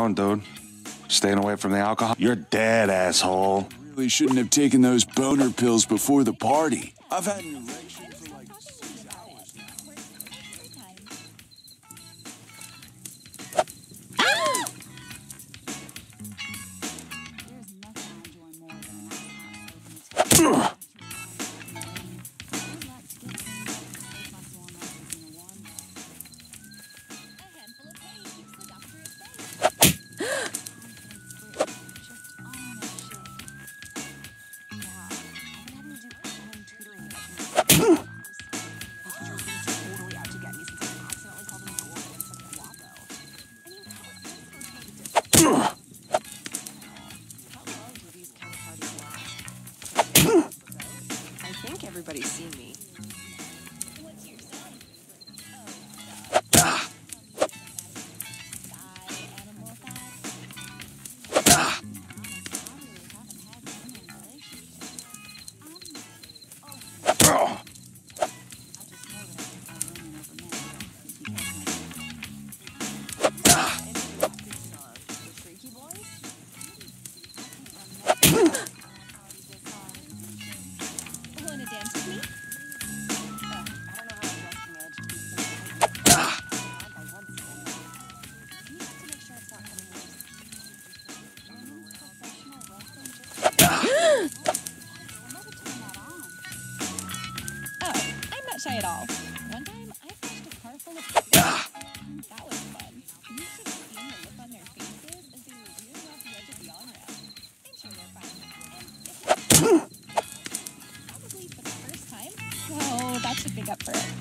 on, dude. Staying away from the alcohol. You're dead, asshole. Really shouldn't have taken those boner pills before the party. I've had an erection for like six hours ah! now. I Ugh! Big up for it.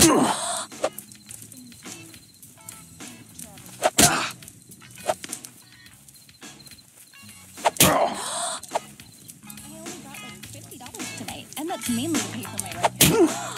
Stop asking mainly for my. I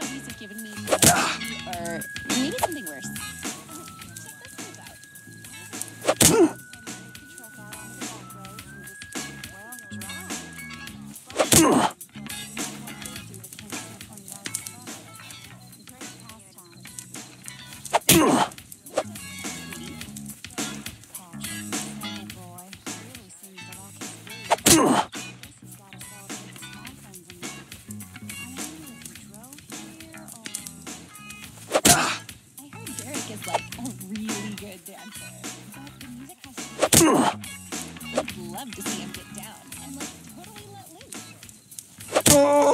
Sorry. I think Chubby's have given me or maybe something worse. Check good dancer, but the music has I'd love to see him get down and totally let loose. Oh.